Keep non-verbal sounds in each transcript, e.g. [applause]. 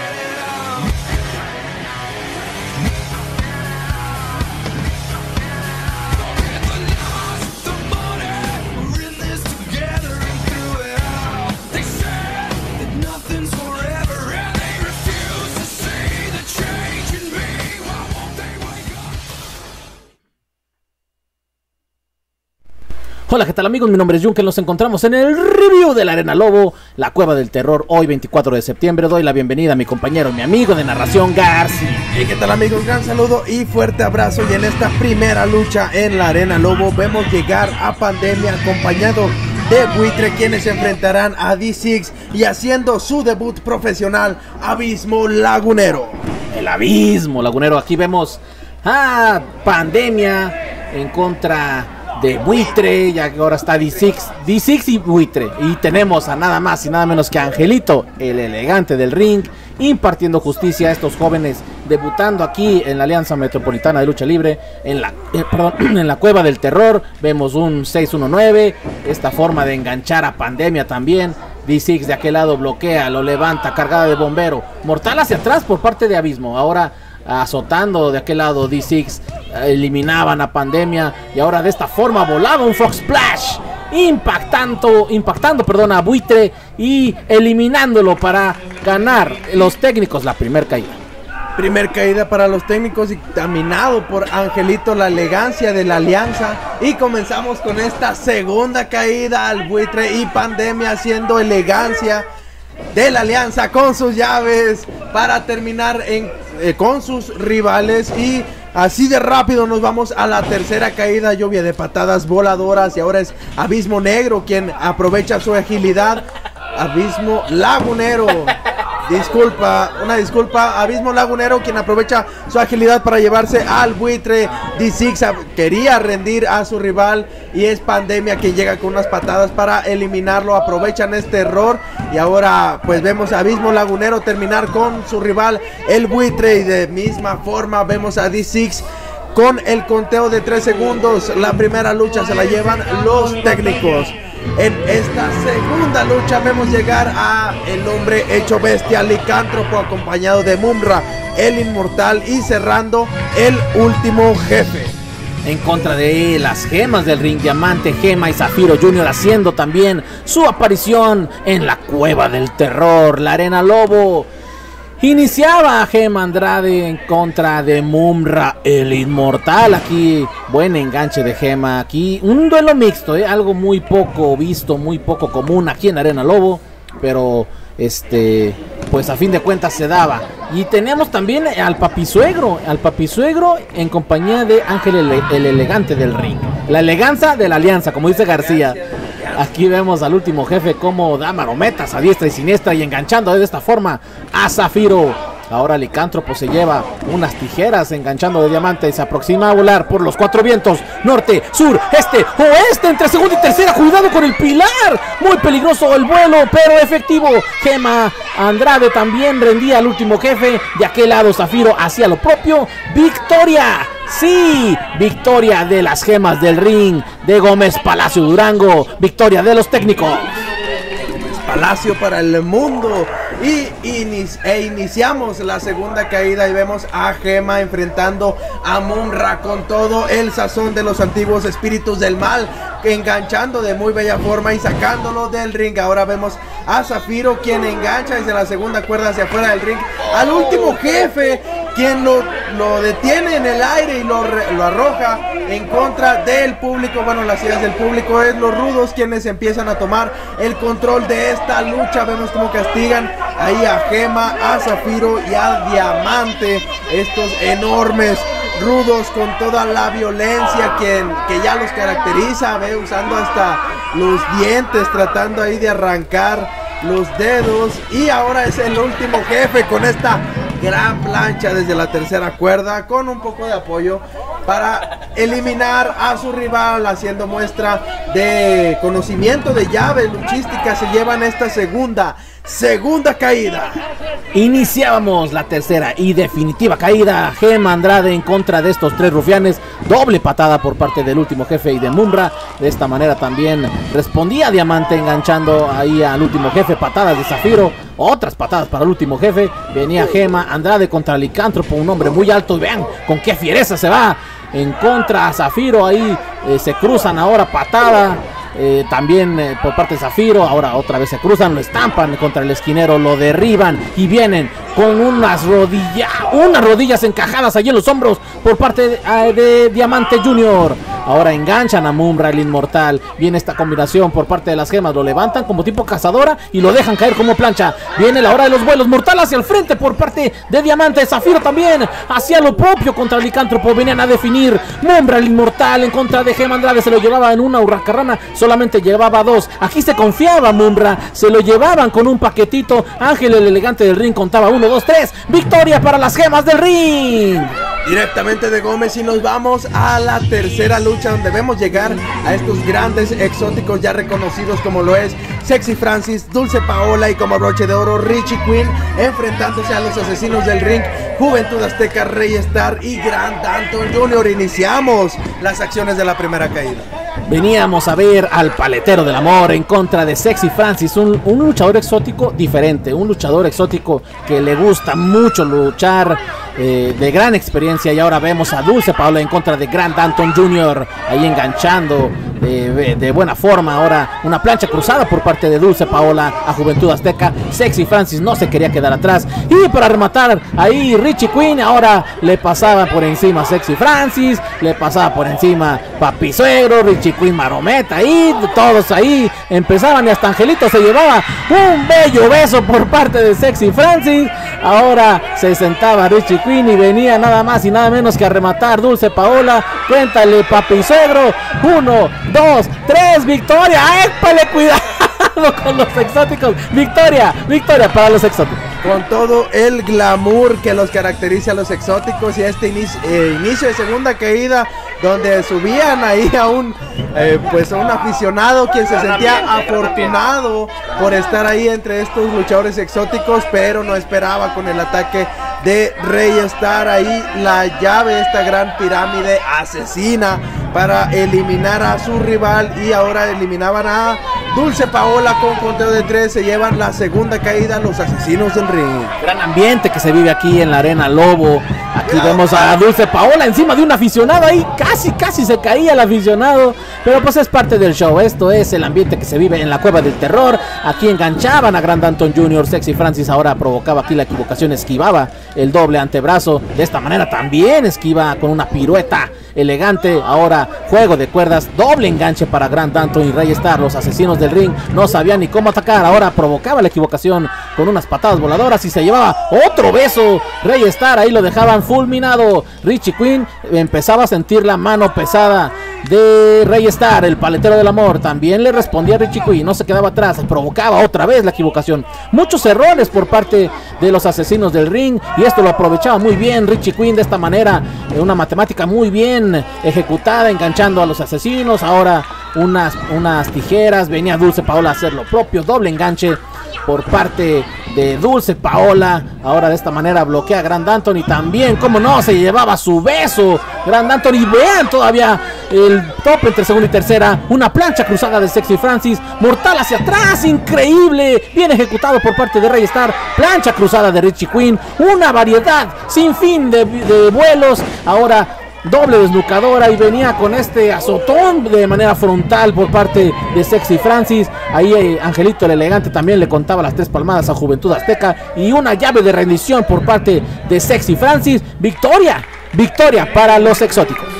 Yeah. Hola, ¿qué tal amigos? Mi nombre es Junkel, nos encontramos en el review de la Arena Lobo, la Cueva del Terror, hoy 24 de septiembre. Doy la bienvenida a mi compañero, mi amigo de narración, García. ¿Y qué tal amigos? Gran saludo y fuerte abrazo. Y en esta primera lucha en la Arena Lobo vemos llegar a Pandemia acompañado de Buitre, quienes se enfrentarán a D6 y haciendo su debut profesional, Abismo Lagunero. El Abismo Lagunero, aquí vemos a Pandemia en contra de Buitre, ya que ahora está D6, D6 y Buitre. Y tenemos a nada más y nada menos que Angelito, el elegante del ring, impartiendo justicia a estos jóvenes debutando aquí en la Alianza Metropolitana de Lucha Libre, en la, eh, [clears throat] en la Cueva del Terror. Vemos un 619, esta forma de enganchar a Pandemia también. D6 de aquel lado bloquea, lo levanta, cargada de bombero. Mortal hacia atrás por parte de Abismo. Ahora azotando de aquel lado D6, eliminaban a Pandemia y ahora de esta forma volaba un Fox Splash, impactando, impactando, perdón, a Buitre y eliminándolo para ganar los técnicos la primera caída. Primer caída para los técnicos y caminado por Angelito la elegancia de la alianza. Y comenzamos con esta segunda caída al buitre y pandemia haciendo elegancia de la alianza con sus llaves para terminar eh, con sus rivales. Y así de rápido nos vamos a la tercera caída, lluvia de patadas voladoras. Y ahora es Abismo Negro quien aprovecha su agilidad, Abismo Lagunero Disculpa, una disculpa. Abismo Lagunero, quien aprovecha su agilidad para llevarse al buitre. D6 quería rendir a su rival y es Pandemia quien llega con unas patadas para eliminarlo. Aprovechan este error y ahora pues vemos a Abismo Lagunero terminar con su rival, el buitre. Y de misma forma vemos a D6 con el conteo de 3 segundos. La primera lucha se la llevan los técnicos. En esta segunda lucha vemos llegar a el hombre hecho bestia, licántropo, acompañado de Mumra, el inmortal y cerrando el último jefe. En contra de las gemas del ring, Diamante, Gema y Zafiro Jr. haciendo también su aparición en la cueva del terror, la arena lobo. Iniciaba Gema Andrade en contra de Mumra, el inmortal. Aquí, buen enganche de Gema. Aquí, un duelo mixto, ¿eh? algo muy poco visto, muy poco común aquí en Arena Lobo. Pero, este, pues a fin de cuentas se daba. Y tenemos también al papisuegro, al papisuegro en compañía de Ángel el, el elegante del ring. La elegancia de la alianza, como dice García. Aquí vemos al último jefe como da marometas a diestra y siniestra y enganchando de esta forma a Zafiro. Ahora Licántropo se lleva unas tijeras enganchando de diamante y se aproxima a volar por los cuatro vientos. Norte, sur, este, oeste, entre segunda y tercera. Cuidado con el pilar. Muy peligroso el vuelo, pero efectivo. Gema Andrade también rendía al último jefe. De aquel lado Zafiro hacía lo propio. Victoria. Sí, victoria de las gemas del ring de Gómez Palacio Durango. Victoria de los técnicos. Palacio para el mundo. Y e iniciamos la segunda caída y vemos a Gema enfrentando a Munra con todo el sazón de los antiguos espíritus del mal, enganchando de muy bella forma y sacándolo del ring. Ahora vemos a Zafiro quien engancha desde la segunda cuerda hacia afuera del ring al último jefe quien lo, lo, detiene en el aire y lo, lo, arroja en contra del público. Bueno, las ideas del público es los rudos quienes empiezan a tomar el control de esta lucha. Vemos cómo castigan ahí a Gema, a Zafiro y a Diamante. Estos enormes rudos con toda la violencia que, que ya los caracteriza, ve usando hasta los dientes, tratando ahí de arrancar los dedos. Y ahora es el último jefe con esta gran plancha desde la tercera cuerda con un poco de apoyo para eliminar a su rival haciendo muestra de conocimiento de llave luchística se llevan esta segunda segunda caída. Iniciábamos la tercera y definitiva caída. Gema Andrade en contra de estos tres rufianes. Doble patada por parte del último jefe y de Mumbra. De esta manera también respondía Diamante enganchando ahí al último jefe. Patadas de Zafiro. Otras patadas para el último jefe. Venía Gema Andrade contra Licántropo, un hombre muy alto. Y vean con qué fiereza se va en contra a Zafiro. Ahí eh, se cruzan ahora patada. Eh, también eh, por parte de Zafiro, ahora otra vez se cruzan, lo estampan contra el esquinero, lo derriban y vienen con unas rodillas, unas rodillas encajadas allí en los hombros por parte de, ah, de Diamante Junior. Ahora enganchan a Mumbra, el inmortal. Viene esta combinación por parte de las gemas. Lo levantan como tipo cazadora y lo dejan caer como plancha. Viene la hora de los vuelos. Mortal hacia el frente por parte de Diamante. Zafiro también hacia lo propio contra el licántropo. Venían a definir. Mumbra, el inmortal en contra de Gema Andrade. Se lo llevaba en una hurracarrana. Solamente llevaba dos. Aquí se confiaba Mumbra. Se lo llevaban con un paquetito. Ángel, el elegante del ring, contaba uno, dos, tres. Victoria para las gemas del ring. Directamente de Gómez y nos vamos a la tercera lucha donde vemos llegar a estos grandes exóticos ya reconocidos como lo es Sexy Francis, Dulce Paola y como broche de oro Richie Quinn enfrentándose a los asesinos del ring Juventud Azteca, Rey Star y Grand Anton Jr. Iniciamos las acciones de la primera caída. Veníamos a ver al paletero del amor en contra de Sexy Francis, un, un, luchador exótico diferente, un luchador exótico que le gusta mucho luchar, eh, de gran experiencia. Y ahora vemos a Dulce Paola en contra de Grand Anton Jr. ahí enganchando de, buena forma. Ahora una plancha cruzada por parte de Dulce Paola a Juventud Azteca. Sexy Francis no se quería quedar atrás. Y para rematar ahí Richie Quinn ahora le pasaba por encima Sexy Francis, le pasaba por encima Papi Suegro, Richie Quinn Marometa y todos ahí empezaban y hasta Angelito se llevaba un bello beso por parte de Sexy Francis. Ahora se sentaba Richie Quinn y venía nada más y nada menos que a rematar Dulce Paola. Cuéntale, papi suegro. Uno, dos, tres, victoria. ¡Épale, cuidado [laughs] con los exóticos! Victoria, victoria para los exóticos con todo el glamour que los caracteriza a los exóticos y este inicio, eh, inicio de segunda caída donde subían ahí a un eh, pues a un aficionado quien se sentía afortunado por estar ahí entre estos luchadores exóticos pero no esperaba con el ataque de Rey Star ahí la llave esta gran pirámide asesina para eliminar a su rival y ahora eliminaban a Dulce Paola con conteo de tres se llevan la segunda caída los asesinos del ring. Gran ambiente que se vive aquí en la arena Lobo. Aquí vemos a Dulce Paola encima de un aficionado ahí, casi casi se caía el aficionado, pero pues es parte del show. Esto es el ambiente que se vive en la cueva del terror. Aquí enganchaban a Grand Anton Jr., Sexy Francis ahora provocaba aquí la equivocación, esquivaba el doble antebrazo. De esta manera también esquiva con una pirueta elegante. Ahora juego de cuerdas, doble enganche para Grand Anton y Rey Star. Los asesinos del ring no sabían ni cómo atacar. Ahora provocaba la equivocación con unas patadas voladoras y se llevaba otro beso. Rey Star ahí lo dejaban fulminado. Richie Quinn empezaba a sentir la mano pesada de Rey Star, el paletero del amor. También le respondía a Richie Quinn, no se quedaba atrás, provocaba otra vez la equivocación. Muchos errores por parte de los asesinos del ring y esto lo aprovechaba muy bien Richie Quinn de esta manera. Una matemática muy bien ejecutada, enganchando a los asesinos. Ahora unas, unas tijeras, venía Dulce Paola a hacer lo propio, doble enganche por parte de Dulce Paola. Ahora de esta manera bloquea a Grand Anthony también. Como no, se llevaba su beso. Grand Anthony, vean todavía el top entre segunda y tercera. Una plancha cruzada de Sexy Francis. Mortal hacia atrás, increíble. Bien ejecutado por parte de Rey Star. Plancha cruzada de Richie Quinn. Una variedad sin fin de, vuelos. Ahora doble desnucadora y venía con este azotón de manera frontal por parte de Sexy Francis. Ahí eh, Angelito el elegante también le contaba las tres palmadas a Juventud Azteca y una llave de rendición por parte de Sexy Francis. Victoria, victoria para los exóticos.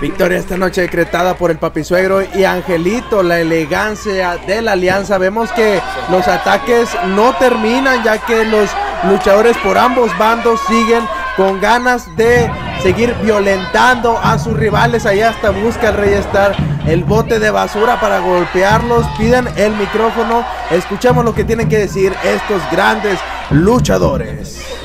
Victoria esta noche decretada por el papisuegro y Angelito, la elegancia de la alianza. Vemos que los ataques no terminan ya que los luchadores por ambos bandos siguen con ganas de seguir violentando a sus rivales. Allá hasta busca el Rey Star el bote de basura para golpearlos. Piden el micrófono. Escuchemos lo que tienen que decir estos grandes luchadores.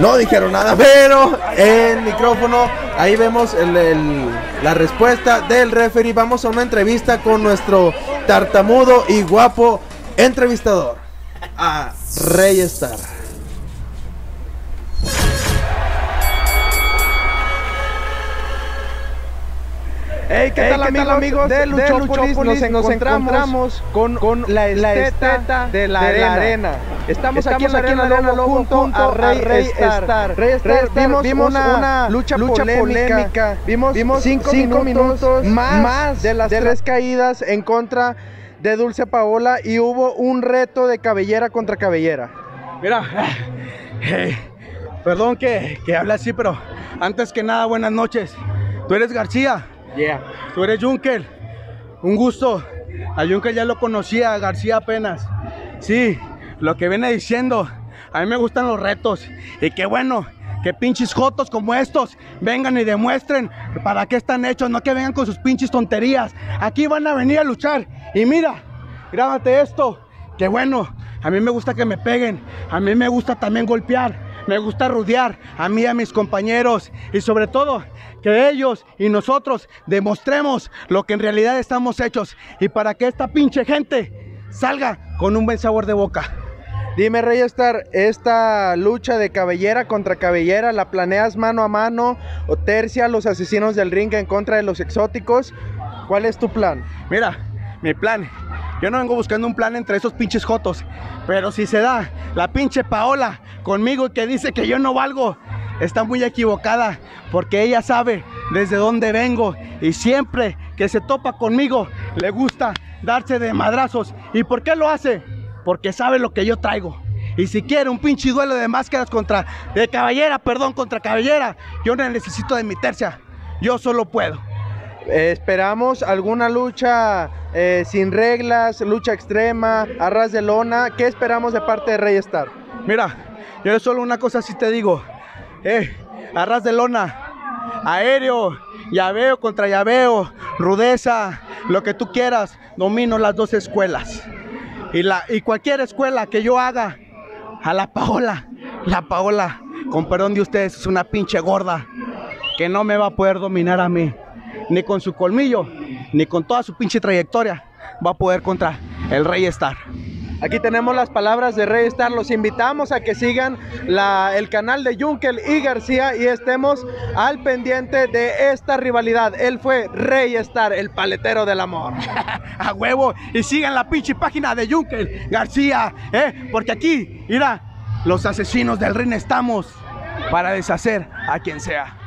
No dijeron nada, pero el micrófono, ahí vemos el, el, la respuesta del referee. Vamos a una entrevista con nuestro tartamudo y guapo entrevistador, a Rey Star. Hey, ¿qué, tal, amigos, de Luchópolis? Nos, encontramos, con, con la, esteta de la, arena. Estamos, aquí en la Arena Lobo junto a Rey, Star. Rey Star, vimos, una, lucha, polémica. Vimos, cinco, minutos, más, de las tres caídas en contra de Dulce Paola y hubo un reto de cabellera contra cabellera. Mira, [laughs] perdón que, que hable así, pero antes que nada, buenas noches. Tú eres García. Yeah. Tú eres Junkel. Un gusto. A Junkel ya lo conocía, a García apenas. Sí, lo que viene diciendo. A mí me gustan los retos. Y qué bueno que pinches jotos como estos vengan y demuestren para qué están hechos, no que vengan con sus pinches tonterías. Aquí van a venir a luchar. Y mira, grábate esto. Qué bueno, a mí me gusta que me peguen, a mí me gusta también golpear, me gusta rodear a mí, a mis compañeros y sobre todo que ellos y nosotros demostremos lo que en realidad estamos hechos y para que esta pinche gente salga con un buen sabor de boca. Dime, Rey Star, esta lucha de cabellera contra cabellera, ¿la planeas mano a mano o tercia los asesinos del ring en contra de los exóticos? ¿Cuál es tu plan? Mira, mi plan yo no vengo buscando un plan entre esos pinches jotos. Pero si se da la pinche Paola conmigo que dice que yo no valgo, está muy equivocada. Porque ella sabe desde dónde vengo. Y siempre que se topa conmigo, le gusta darse de madrazos. ¿Y por qué lo hace? Porque sabe lo que yo traigo. Y si quiere un pinche duelo de máscaras contra, de caballera, perdón, contra caballera, yo no necesito de mi tercia. Yo solo puedo. esperamos alguna lucha eh, sin reglas, lucha extrema, arras de lona. ¿Qué esperamos de parte de Rey Star? Mira, yo solo una cosa sí te digo. Eh, arras de lona, aéreo, llaveo contra llaveo, rudeza, lo que tú quieras. Domino las dos escuelas. Y, la, y cualquier escuela que yo haga, a la Paola, la Paola, con perdón de ustedes, es una pinche gorda que no me va a poder dominar a mí ni con su colmillo, ni con toda su pinche trayectoria, va a poder contra el Rey Star. Aquí tenemos las palabras de Rey Star. Los invitamos a que sigan el canal de Junkel y García y estemos al pendiente de esta rivalidad. Él fue Rey Star, el paletero del amor. [laughs] a huevo. Y sigan la pinche página de Junkel García, ¿eh? Porque aquí, mira, los asesinos del ring estamos para deshacer a quien sea.